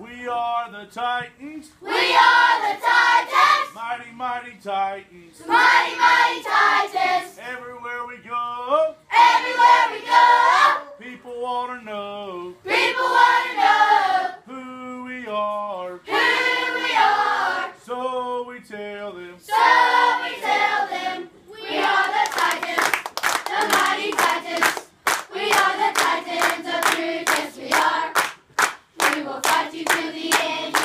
We are the Titans, We are the Titans, mighty, mighty Titans. mighty, mighty Titans. Everywhere we go, Everywhere we go, people want to know people want to know who we are. who will fight you to the end,